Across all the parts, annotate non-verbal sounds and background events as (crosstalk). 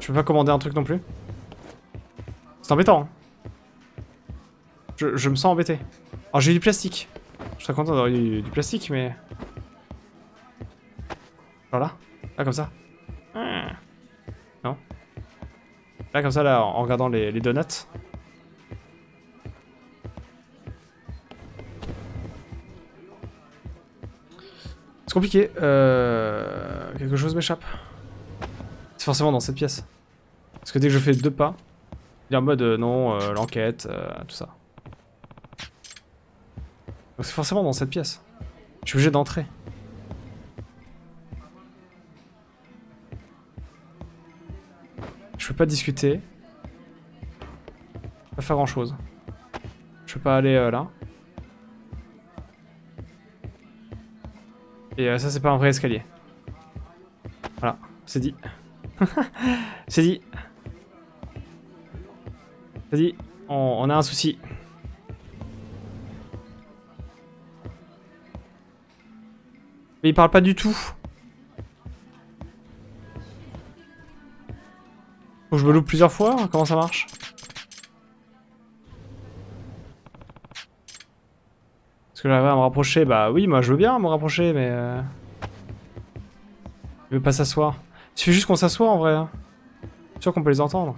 Je peux pas commander un truc non plus C'est embêtant. Hein. Je, je, me sens embêté. Alors j'ai eu du plastique. Je serais content d'avoir eu du plastique, mais... Voilà. Là, comme ça. Hmm. Non. Là, comme ça, là, en regardant les, les donuts. C'est compliqué. Euh... Quelque chose m'échappe. C'est forcément dans cette pièce. Parce que dès que je fais deux pas, il est en mode euh, non, euh, l'enquête, euh, tout ça. Donc c'est forcément dans cette pièce. Je suis obligé d'entrer. Je peux pas discuter. Pas faire grand chose. Je peux pas aller là. Et ça c'est pas un vrai escalier. Voilà, c'est dit. C'est dit. Dit, on, a un souci. Mais il parle pas du tout. Faut que je me loupe plusieurs fois Comment ça marche? Est-ce que j'arrive à me rapprocher Bah oui, moi je veux bien me rapprocher, mais... Euh... Il veut pas s'asseoir. Il suffit juste qu'on s'assoit en vrai. Hein. sûr qu'on peut les entendre.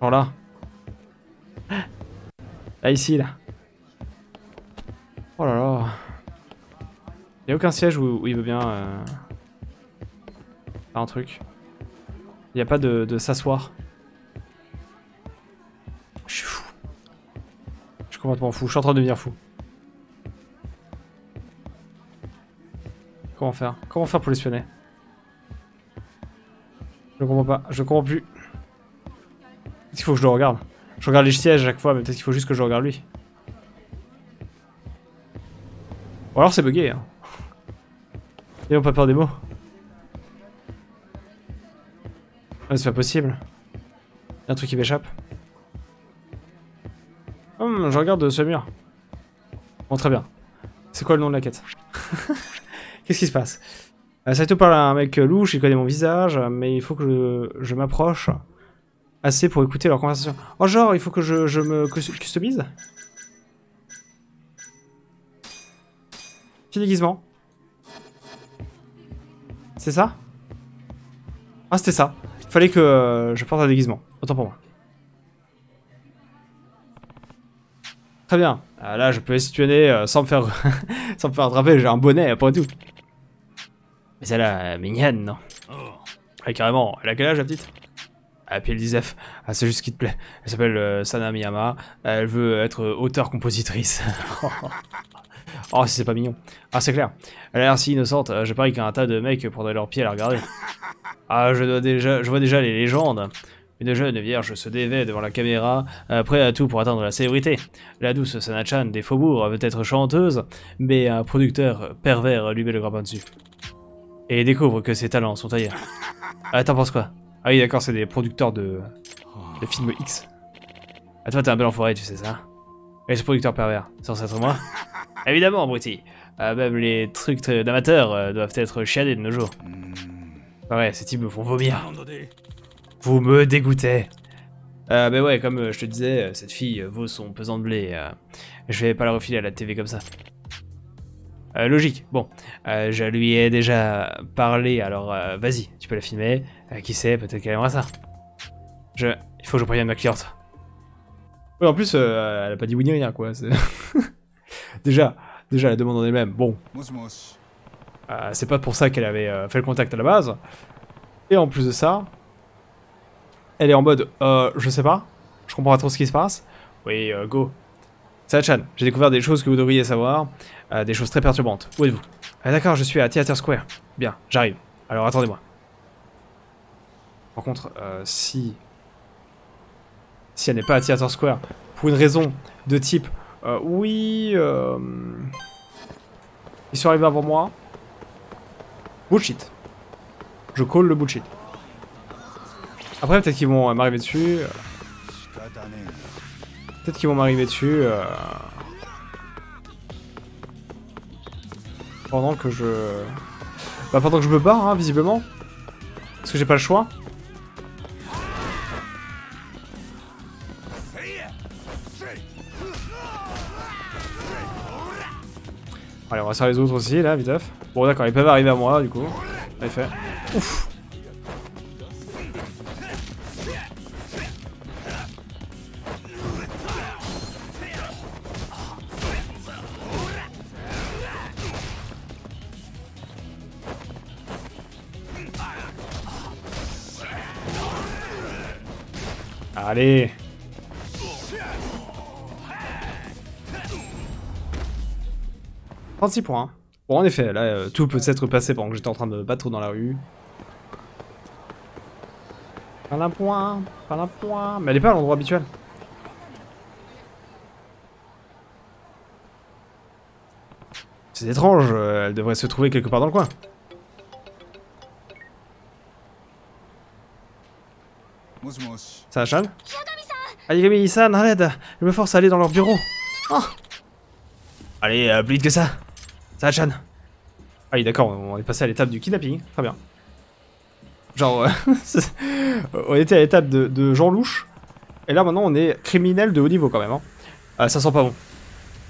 Voilà. Là, ici, là. Oh là là. Il n'y a aucun siège où, il veut bien... Euh... Faire un truc. Il n'y a pas de, de s'asseoir. Je suis fou. Je suis complètement fou. Je suis en train de devenir fou. Comment faire? Comment faire pour l'espionner Je comprends pas. Je comprends plus. Peut-être qu'il faut que je le regarde. Je regarde les sièges à chaque fois, mais peut-être qu'il faut juste que je regarde lui. Ou alors c'est bugué. Hein. N'ont pas peur des mots. C'est pas possible. Y a un truc qui m'échappe. Hum, je regarde ce mur. Bon, très bien. C'est quoi le nom de la quête? (laughs) Qu'est-ce qui se passe? Euh, Saito parle à un mec louche, il connaît mon visage, mais il faut que je, m'approche assez pour écouter leur conversation. Oh genre, il faut que je, je me customise? Petit déguisement. C'est ça? Ah, c'était ça. Il fallait que euh, je porte un déguisement. Autant pour moi. Très bien. Là, je peux euh, sans me faire (laughs) sans me faire attraper. J'ai un bonnet, après tout. Mais celle-là, mignonne, non Ah, carrément. Elle a quel âge, la petite? Ah, puis elle disait... Ah, c'est juste ce qui te plaît. Elle s'appelle euh, Sana Miyama. Elle veut être auteur-compositrice. (laughs) oh, si c'est pas mignon. Ah, c'est clair. Elle a l'air si innocente. Euh, je parie qu'un tas de mecs prendraient leurs pieds à la regarder. (laughs) Ah, je, dois déjà, je vois déjà les légendes. Une jeune vierge se dévait devant la caméra, prêt à tout pour atteindre la célébrité. La douce Sanachan des faubourgs veut être chanteuse, mais un producteur pervers lui met le grappin dessus et découvre que ses talents sont ailleurs. Ah, t'en penses quoi? Ah oui, d'accord, c'est des producteurs de, de films X. Ah, toi, t'es un bel enfoiré, tu sais ça Et ce producteur pervers, censé être moi Évidemment, Brutti. Ah, même les trucs d'amateurs euh, doivent être chiadés de nos jours. Ah ouais, ces types me font vomir. Vous me dégoûtez. Euh, mais ouais, comme euh, je te disais, cette fille vaut son pesant de blé. je vais pas la refiler à la TV comme ça. Euh, logique. Bon, euh, je lui ai déjà parlé, alors euh, vas-y, tu peux la filmer. qui sait, peut-être qu'elle aimera ça. Je... Il faut que je prévienne ma cliente. Oui, en plus, elle a pas dit oui ni rien, quoi. (laughs) déjà, déjà, la demande en elle-même, bon. c'est pas pour ça qu'elle avait fait le contact à la base. Et en plus de ça, elle est en mode, je sais pas, je comprends pas trop ce qui se passe. Oui, go, Chan, j'ai découvert des choses que vous devriez savoir, euh, des choses très perturbantes. Où êtes-vous? Ah, D'accord, je suis à Theater Square. Bien, j'arrive. Alors attendez-moi. Par contre, euh, si... Si elle n'est pas à Theater Square, pour une raison de type... Euh, oui... Euh... Ils sont arrivés avant moi. Bullshit. Je call le bullshit. Après, peut-être qu'ils vont m'arriver dessus. Peut-être qu'ils vont m'arriver dessus. Euh... Pendant que je... Bah pendant que je me barre, hein, visiblement. Parce que j'ai pas le choix. Allez, on va faire les autres aussi, là, vite Bon, d'accord, ils peuvent arriver à moi, du coup. En effet. Ouf Allez 36 points. Bon, en effet, là, euh, tout peut s'être passé pendant que j'étais en train de me battre dans la rue. Pas un point, pas un point. Mais elle est pas à l'endroit habituel. C'est étrange, euh, elle devrait se trouver quelque part dans le coin. Ça va, Chan Yagami-san, arrête Je me force à aller dans leur bureau. Oh. Allez, euh, plus vite que ça. Ça va, Chan Ah oui, d'accord, on est passé à l'étape du kidnapping. Très bien. Genre, euh, (laughs) on était à l'étape de, de Jean Louche. Et là, maintenant, on est criminel de haut niveau, quand même. Hein. Euh, ça sent pas bon.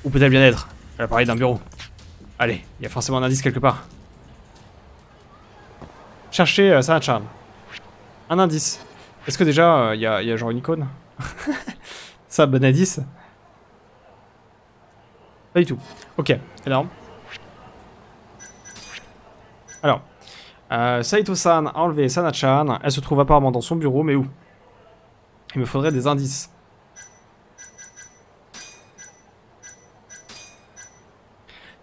Ou peut-être bien être. Elle a parlé d'un bureau. Allez, il y a forcément un indice quelque part. Cherchez euh, Sana-chan. Un indice. Est-ce que déjà, il euh, y, a, genre une icône (laughs) Ça, indice. Pas du tout. Ok, énorme. Alors, euh, Saito-san a enlevé Sana-chan. Elle se trouve apparemment dans son bureau, mais où? Il me faudrait des indices.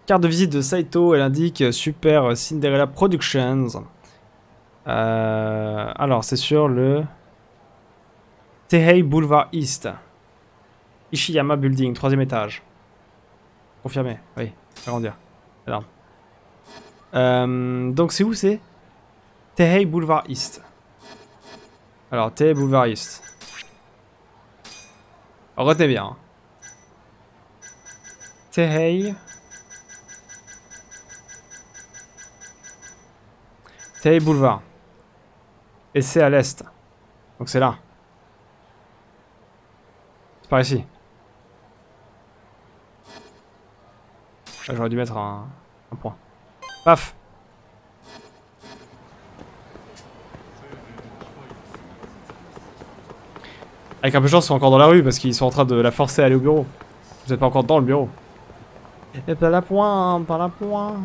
Carte de visite de Saito, elle indique Super Cinderella Productions. Euh, alors, c'est sur le... Tehei Boulevard East. Ishiyama Building, troisième étage. Confirmé, oui, agrandir. Euh, donc c'est où c'est? Tehei Boulevard East. Alors, Tehei Boulevard East. retenez bien. Hein. Tehei... Tehei Boulevard. Et c'est à l'est. Donc c'est là. Par ici. J'aurais dû mettre un, point. Paf Avec un peu de chance, ils sont encore dans la rue parce qu'ils sont en train de la forcer à aller au bureau. Vous êtes pas encore dans le bureau. Et pas la point, pas la point.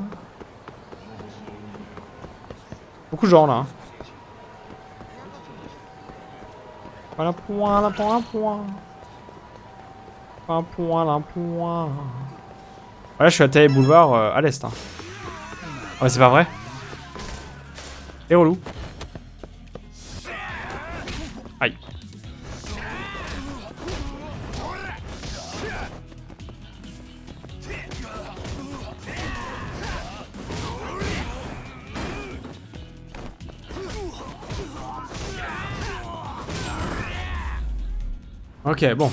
Beaucoup de gens là. Hein. Pas la point, la point, la point. Un point, un point. Voilà, je suis à Taille Boulevard euh, à l'est. Hein. Ah, c'est pas vrai Et relou. Aïe. Ok, bon.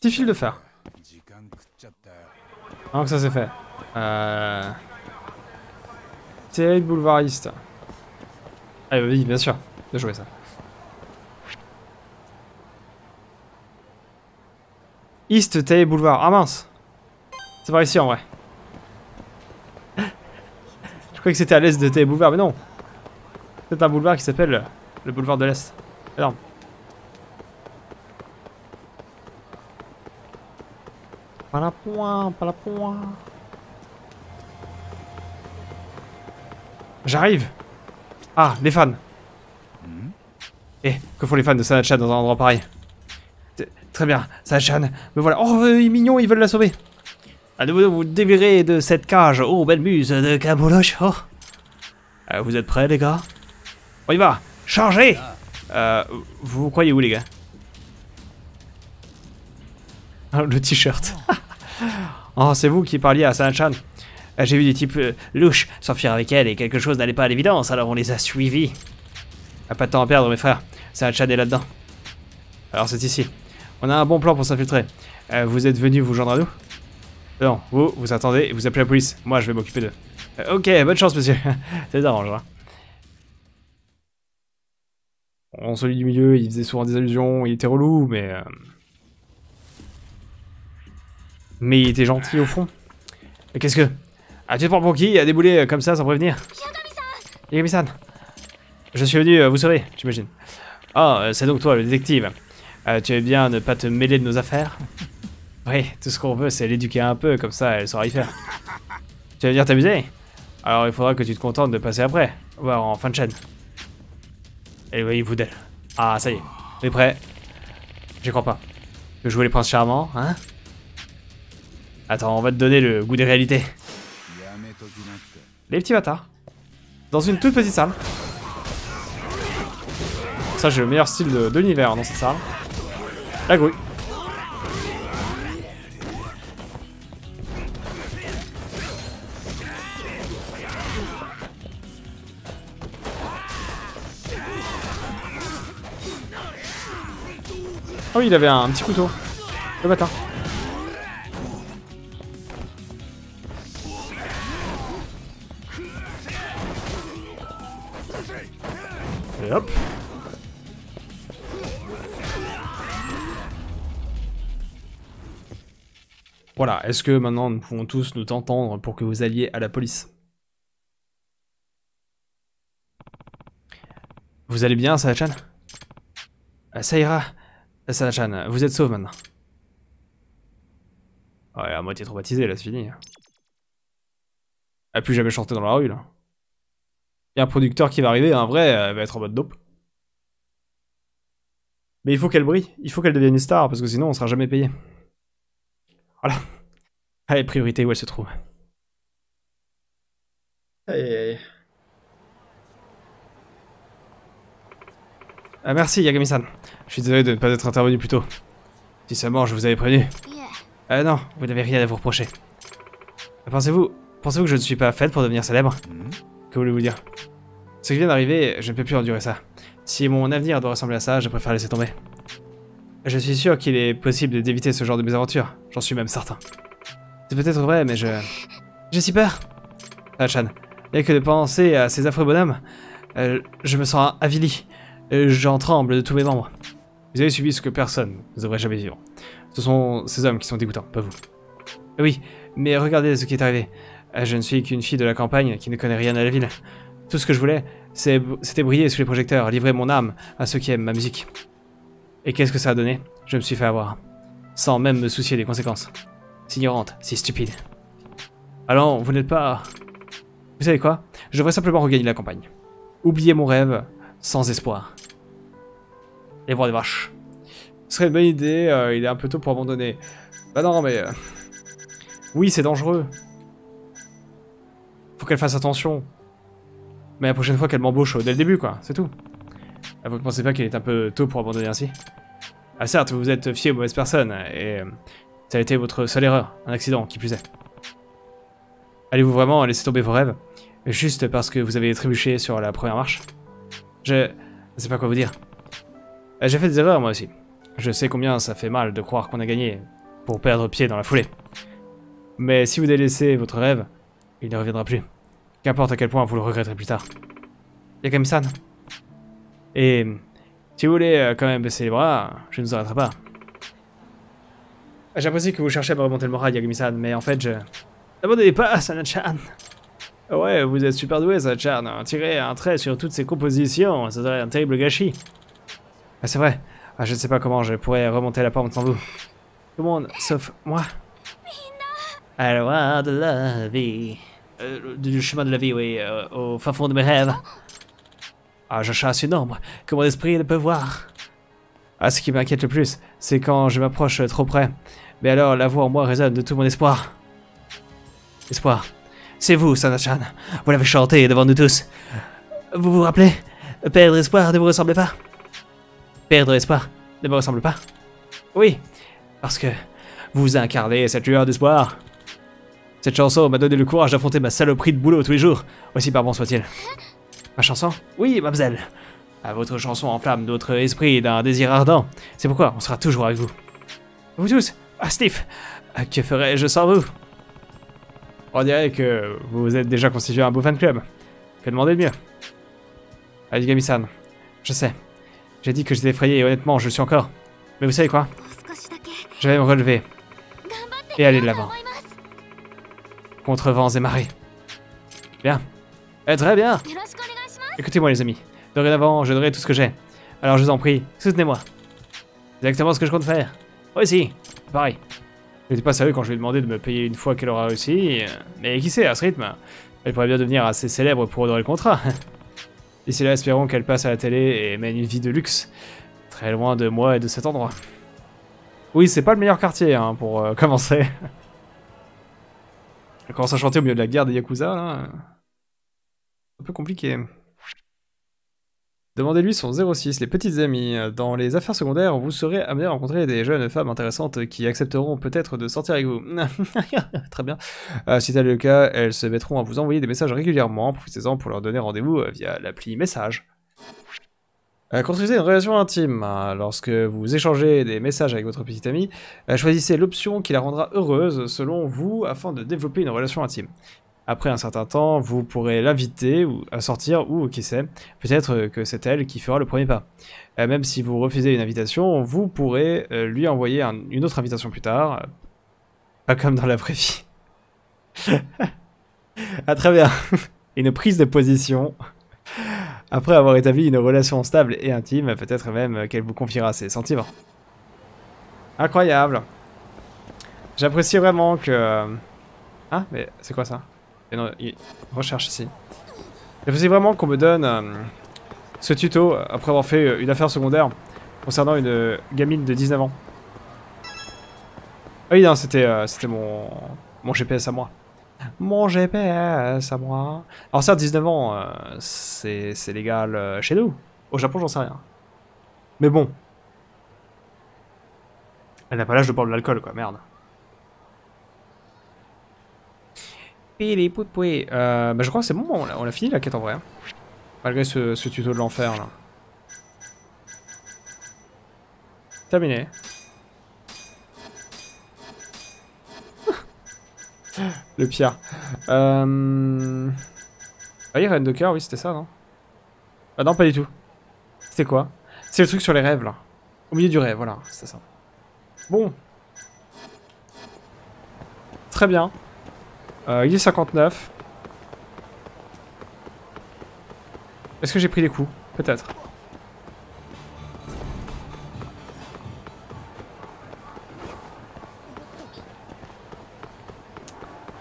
Petit fil de fer. Que ça c'est fait. Euh... Boulevard Boulevardiste. Ah oui, bien sûr. Bien joué ça. East Tay Boulevard. Ah mince. C'est par ici en vrai. (laughs) Je croyais que c'était à l'est de Tay Boulevard, mais non. C'est un boulevard qui s'appelle le boulevard de l'Est. Énorme. Pas la point, pas la point. J'arrive. Ah, les fans. Hmm. Eh, que font les fans de Sanachan dans un endroit pareil Très bien, Sanachan, me voilà. Oh, euh, il est mignon, ils veulent la sauver. À nouveau, vous déverrez de cette cage. Oh, belle muse de Kamoloch. Oh. Euh, vous êtes prêts, les gars? On y va Chargez euh, Vous croyez où, les gars? Ah, Le t-shirt. Oh, c'est vous qui parliez à Saint-Chan. Euh, j'ai vu des types euh, louches s'enfuir avec elle et quelque chose n'allait pas à l'évidence, alors on les a suivis. A pas de temps à perdre, mes frères. Saint-Chan est là-dedans. Alors c'est ici. On a un bon plan pour s'infiltrer. Euh, vous êtes venus vous joindre à nous? Non, vous, vous attendez et vous appelez la police. Moi, je vais m'occuper d'eux. Ok, bonne chance, monsieur. (laughs) Ça les arrange, hein. Bon, celui du milieu, il faisait souvent des allusions, il était relou, mais... Mais il était gentil au fond. Mais qu'est-ce que... Ah, tu te prends pour qui à débouler euh, comme ça sans prévenir? Yagami-san Je suis venu euh, vous sauver, j'imagine. Euh, c'est donc toi, le détective. Tu veux bien ne pas te mêler de nos affaires? Oui, tout ce qu'on veut, c'est l'éduquer un peu, comme ça, elle saura y faire. Tu vas venir t'amuser? Alors il faudra que tu te contentes de passer après, voire en fin de chaîne. Et oui, vous d'elle? Ah, ça y est. On est prêt J'y crois pas. Que jouer les princes charmants, hein? Attends, on va te donner le goût des réalités. Les petits bâtards. Dans une toute petite salle. Ça, j'ai le meilleur style de, l'univers dans cette salle. La grouille. Ah oui, il avait un petit couteau. Le bâtard. Est-ce que maintenant nous pouvons tous nous entendre pour que vous alliez à la police? Vous allez bien, Sana-chan Euh, Ça ira. Sana-chan, vous êtes sauve maintenant. Ouais, à moitié traumatisé, là, c'est fini. Elle a plus jamais chanté dans la rue, là. Il y a un producteur qui va arriver, un vrai, elle va être en mode dope. Mais il faut qu'elle brille, il faut qu'elle devienne une star, parce que sinon on sera jamais payé. Voilà. Allez, priorité où elle se trouve. Aïe, aïe, aïe. Ah, merci Yagami-san. Je suis désolé de ne pas être intervenu plus tôt. Si seulement je vous avais prévenu. Ah non, vous n'avez rien à vous reprocher. Pensez-vous pensez-vous que je ne suis pas faite pour devenir célèbre? Que voulez-vous dire? Ce qui vient d'arriver, je ne peux plus endurer ça. Si mon avenir doit ressembler à ça, je préfère laisser tomber. Je suis sûr qu'il est possible d'éviter ce genre de mésaventures. J'en suis même certain. C'est peut-être vrai, mais je... J'ai si peur Hachan, rien que de penser à ces affreux bonhommes, euh, je me sens avili. Euh, J'en tremble de tous mes membres. Vous avez subi ce que personne ne devrait jamais vivre. Ce sont ces hommes qui sont dégoûtants, pas vous. Oui, mais regardez ce qui est arrivé. Euh, Je ne suis qu'une fille de la campagne qui ne connaît rien à la ville. Tout ce que je voulais, c'était briller sous les projecteurs, livrer mon âme à ceux qui aiment ma musique. Et qu'est-ce que ça a donné? Je me suis fait avoir. Sans même me soucier des conséquences. Ignorante, si stupide. Alors, vous n'êtes pas... Vous savez quoi? Je devrais simplement regagner la campagne. Oublier mon rêve, sans espoir. Et voir des vaches. Ce serait une bonne idée, euh, il est un peu tôt pour abandonner. Bah non, mais... euh, Oui, c'est dangereux. Faut qu'elle fasse attention. Mais la prochaine fois qu'elle m'embauche euh, dès le début, quoi, c'est tout. Ah, Vous ne pensez pas qu'il est un peu tôt pour abandonner ainsi? Ah certes, vous êtes fié aux mauvaises personnes, et... Ça a été votre seule erreur, un accident, qui plus est. Allez-vous vraiment laisser tomber vos rêves Juste parce que vous avez trébuché sur la première marche? Je... ne sais pas quoi vous dire. Euh, J'ai fait des erreurs moi aussi. Je sais combien ça fait mal de croire qu'on a gagné, pour perdre pied dans la foulée. Mais si vous délaissez votre rêve, il ne reviendra plus. Qu'importe à quel point vous le regretterez plus tard. Yakami-san. Et si vous voulez euh, quand même baisser les bras, je ne vous arrêterai pas. J'apprécie que vous cherchez à me remonter le moral, Yagami-san, mais en fait, je... N'abandonnez pas, Sana-chan Ouais, vous êtes super doué, Sana-chan. Tirer un trait sur toutes ces compositions, ça serait un terrible gâchis. Ah, c'est vrai. Ah, je ne sais pas comment je pourrais remonter la pente sans vous. Tout le monde, sauf moi. À loin de la vie. Euh, du chemin de la vie, oui, euh, au fin fond de mes rêves. Ah, je chasse une ombre que mon esprit ne peut voir. Ah, ce qui m'inquiète le plus, c'est quand je m'approche trop près. Mais alors, la voix en moi résonne de tout mon espoir. Espoir. C'est vous, Sana-chan. Vous l'avez chanté devant nous tous. Vous vous rappelez? Perdre espoir ne vous ressemble pas Perdre espoir ne me ressemble pas Oui, parce que vous incarnez cette lueur d'espoir. Cette chanson m'a donné le courage d'affronter ma saloperie de boulot tous les jours, aussi par soit-il. Ma chanson? Oui, mademoiselle. À votre chanson enflamme notre esprit d'un désir ardent. C'est pourquoi on sera toujours avec vous. Vous tous Ah, Steve Que ferais-je sans vous? On dirait que vous êtes déjà constitué un beau fan club. Que demander de mieux? Adigami-san, je sais. J'ai dit que j'étais effrayé et honnêtement, je le suis encore. Mais vous savez quoi? Je vais me relever et aller de l'avant. Contre vents et marées. Bien. Eh, très bien. Écoutez-moi les amis. Dorénavant, je donnerai tout ce que j'ai. Alors je vous en prie, soutenez-moi. Exactement ce que je compte faire. Moi aussi, pareil. J'étais pas sérieux quand je lui ai demandé de me payer une fois qu'elle aura réussi, mais qui sait, à ce rythme, elle pourrait bien devenir assez célèbre pour honorer le contrat. (laughs) D'ici là, espérons qu'elle passe à la télé et mène une vie de luxe, très loin de moi et de cet endroit. Oui, c'est pas le meilleur quartier hein, pour euh, (laughs) commencer. Elle commence à chanter au milieu de la guerre des Yakuza, là. Un peu compliqué. Demandez-lui son 06, les petites amies. Dans les affaires secondaires, vous serez amené à rencontrer des jeunes femmes intéressantes qui accepteront peut-être de sortir avec vous. (laughs) Très bien. Euh, si tel est le cas, elles se mettront à vous envoyer des messages régulièrement. Profitez-en pour leur donner rendez-vous euh, via l'appli Message. Euh, construisez une relation intime. Lorsque vous échangez des messages avec votre petite amie, choisissez l'option qui la rendra heureuse selon vous afin de développer une relation intime. Après un certain temps, vous pourrez l'inviter à sortir ou, qui sait, peut-être que c'est elle qui fera le premier pas. Euh, même si vous refusez une invitation, vous pourrez euh, lui envoyer une autre invitation plus tard. Pas comme dans la vraie vie. (laughs) ah très bien. (laughs) une prise de position. Après avoir établi une relation stable et intime, peut-être même qu'elle vous confiera ses sentiments. Incroyable. J'apprécie vraiment que... Ah, mais c'est quoi ça? Il recherche ici. faisait vraiment qu'on me donne euh, ce tuto après avoir fait euh, une affaire secondaire concernant une euh, gamine de 19 ans. Ah oui, non, c'était c'était mon, mon GPS à moi. Mon GPS à moi. Alors certes, 19 ans, c'est légal chez nous. Au Japon, j'en sais rien. Mais bon. Elle n'a pas l'âge de boire de l'alcool, quoi, merde. Euh, bah je crois que c'est bon, on a, fini la quête en vrai. Hein. Malgré ce, tuto de l'enfer là. Terminé. (laughs) le pire. Euh... Ah oui, Reine de cœur, oui, c'était ça, non? Ah non, pas du tout. C'était quoi? C'est le truc sur les rêves, là. Au milieu du rêve, voilà, c'était ça. Bon. Très bien. Euh, il est 59. Est-ce que j'ai pris des coups? Peut-être.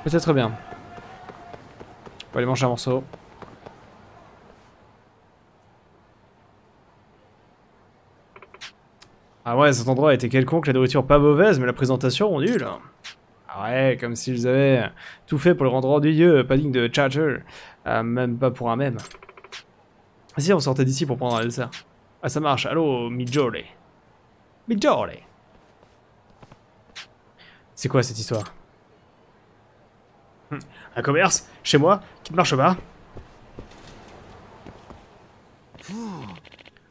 Peut-être bien. On va aller manger un morceau. Ah ouais, cet endroit était quelconque, la nourriture pas mauvaise, mais la présentation nulle. Ah ouais, comme s'ils avaient tout fait pour le rendre ennuyeux, pas digne de Charger. Euh, même pas pour un même. Si, on sortait d'ici pour prendre un dessert. Ah, ça marche. Allô, Midjourney. Midjourney. C'est quoi cette histoire? Hum, Un commerce, chez moi, qui ne marche pas.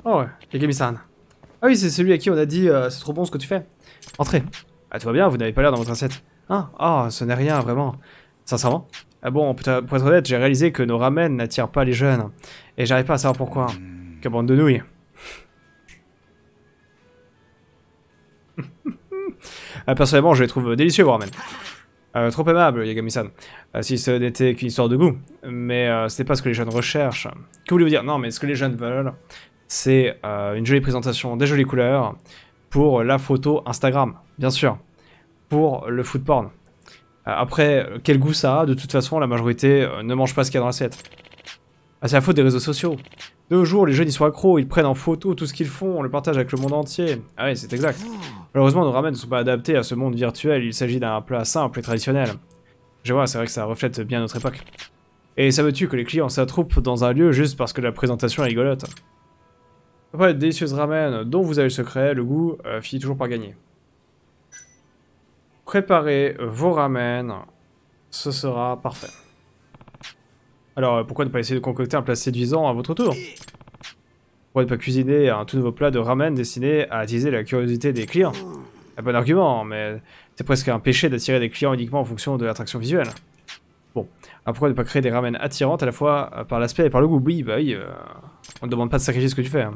Oh Yagami-san. Ah oui, c'est celui à qui on a dit euh, c'est trop bon ce que tu fais. Entrez. Ah, tout va bien, vous n'avez pas l'air dans votre assiette. Ah, oh, ce n'est rien, vraiment. Sincèrement ah Bon, pour être honnête, j'ai réalisé que nos ramen n'attirent pas les jeunes. Et j'arrive pas à savoir pourquoi. Que bande de nouilles. (laughs) ah, personnellement, je les trouve délicieux, vos ramen. Euh, trop aimable, Yagami-san. Euh, si ce n'était qu'une histoire de goût. Mais euh, ce n'est pas ce que les jeunes recherchent. Que voulez-vous dire? Non, mais ce que les jeunes veulent, c'est une jolie présentation, des jolies couleurs, pour la photo Instagram, bien sûr pour le food porn. Euh, après, quel goût ça a De toute façon, la majorité euh, ne mange pas ce qu'il y a dans l'assiette. Ah, c'est la faute des réseaux sociaux. De nos jours, les jeunes ils sont accros, ils prennent en photo tout ce qu'ils font, on le partage avec le monde entier. Ah oui, c'est exact. Malheureusement, nos ramen ne sont pas adaptés à ce monde virtuel, il s'agit d'un plat simple et traditionnel. Je vois, c'est vrai que ça reflète bien notre époque. Et ça me tue que les clients s'attroupent dans un lieu juste parce que la présentation est rigolote? Après, de délicieuses ramen dont vous avez le secret, le goût euh, finit toujours par gagner. Préparez vos ramen, ce sera parfait. Alors, pourquoi ne pas essayer de concocter un plat séduisant à votre tour? Pourquoi ne pas cuisiner un tout nouveau plat de ramen destiné à attiser la curiosité des clients? Un bon argument, mais c'est presque un péché d'attirer des clients uniquement en fonction de l'attraction visuelle. Bon, pourquoi ne pas créer des ramen attirantes à la fois euh, par l'aspect et par le goût? Oui, bah oui, euh, on ne demande pas de sacrifier ce que tu fais. hein.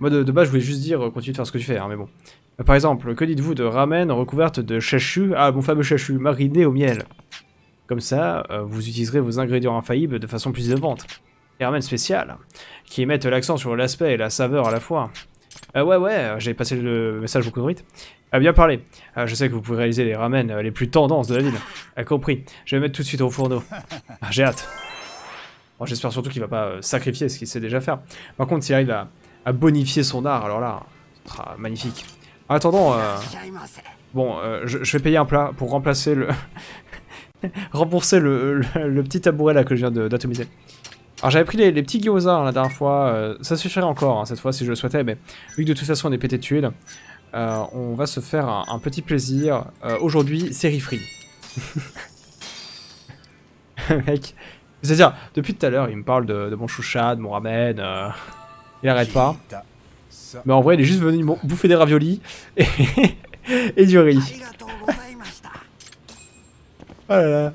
Moi, de, base, je voulais juste dire, euh, continue de faire ce que tu fais, hein, mais bon. Par exemple, que dites-vous de ramen recouverte de chachu Ah, mon fameux chachu, mariné au miel. Comme ça, euh, vous utiliserez vos ingrédients infaillibles de façon plus innovante. Et ramen spécial, qui mettent l'accent sur l'aspect et la saveur à la fois. Euh, ouais, ouais, j'ai passé le message beaucoup trop vite. Ah, bien parlé. Euh, je sais que vous pouvez réaliser les ramen euh, les plus tendances de la ville. Ah, compris. Je vais mettre tout de suite au fourneau. Ah, j'ai hâte. J'espère surtout qu'il va pas euh, sacrifier ce qu'il sait déjà faire. Par contre, s'il arrive à, à bonifier son art, alors là, ce sera magnifique. En attendant, euh, bon, euh, je, je vais payer un plat pour remplacer le... (laughs) rembourser le, le- le petit tabouret là que je viens de- d'atomiser. Alors j'avais pris les, les petits gyoza hein, la dernière fois, euh, ça suffirait encore hein, cette fois si je le souhaitais, mais vu que de toute façon on est pété de tuiles, euh, on va se faire un, un petit plaisir. Euh, Aujourd'hui, série free. (laughs) Mec, c'est-à-dire, depuis tout à l'heure, il me parle de, de mon choucha, de mon ramen, euh, il arrête pas. Mais en vrai, il est juste venu bouffer des raviolis et, (laughs) et du riz. Oh là là.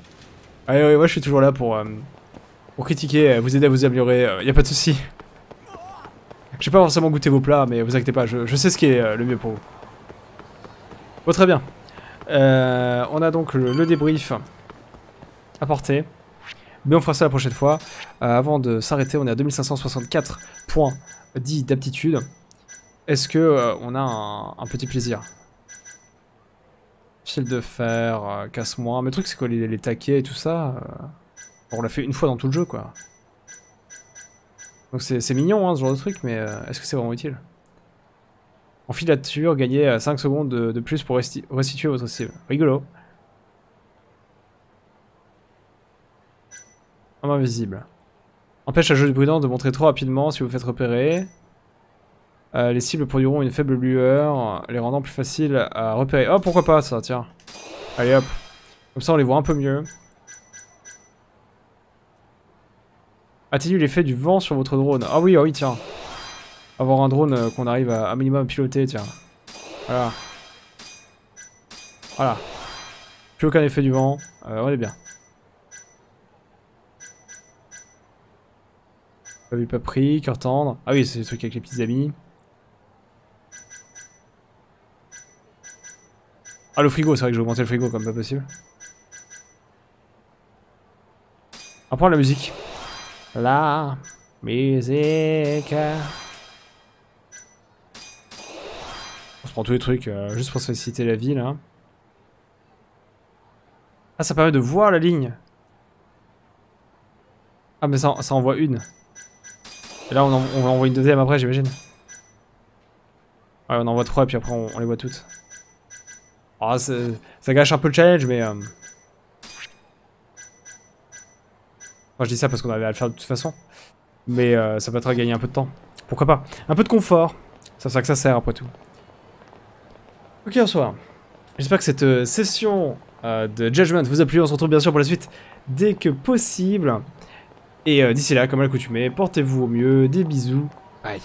Allez, ouais, moi je suis toujours là pour, euh, pour critiquer, euh, vous aider à vous améliorer, euh, y a pas de souci. J'ai pas forcément goûté vos plats, mais vous inquiétez pas, je, je sais ce qui est euh, le mieux pour vous. Bon, très bien. Euh, on a donc le, le débrief à porter. Mais on fera ça la prochaine fois. Euh, avant de s'arrêter, on est à 2564 points dits d'aptitude. Est-ce que euh, on a un, petit plaisir? Fil de fer, euh, casse-moi. Mais le truc, c'est que les, taquets et tout ça, euh, on l'a fait une fois dans tout le jeu, quoi. Donc c'est mignon, hein, ce genre de truc, mais est-ce que c'est vraiment utile? En filature, gagnez euh, 5 secondes de, plus pour resti- restituer votre cible. Rigolo. Homme invisible. Empêche à jeu de prudence de montrer trop rapidement si vous faites repérer. Euh, les cibles produiront une faible lueur, les rendant plus faciles à repérer. Oh, pourquoi pas ça, tiens. Allez hop. Comme ça, on les voit un peu mieux. Atténue l'effet du vent sur votre drone? Ah oui, ah oui, tiens. Avoir un drone euh, qu'on arrive à, à minimum piloter, tiens. Voilà. Voilà. Plus aucun effet du vent. Euh, on est bien. Pas vu, pas pris, cœur tendre. Ah oui, c'est le truc avec les petits amis. Ah, le frigo, c'est vrai que j'ai augmenté le frigo comme pas possible. On va prendre la musique. La musique. On se prend tous les trucs euh, juste pour solliciter la ville. Hein. Ah, ça permet de voir la ligne. Ah, mais ça, ça envoie une. Et là, on, en, on envoie une deuxième après, j'imagine. Ouais, on envoie trois et puis après, on les voit toutes. C'est- ça gâche un peu le challenge, mais... Euh... Je dis ça parce qu'on avait à le faire de toute façon. Mais euh, ça peut-être gagner un peu de temps. Pourquoi pas? Un peu de confort. À ça que ça sert, après tout. Ok, bonsoir. J'espère que cette euh, session euh, de Judgment vous a plu. On se retrouve bien sûr pour la suite dès que possible. Et d'ici là, comme à l'accoutumée, portez-vous au mieux. Des bisous. Bye.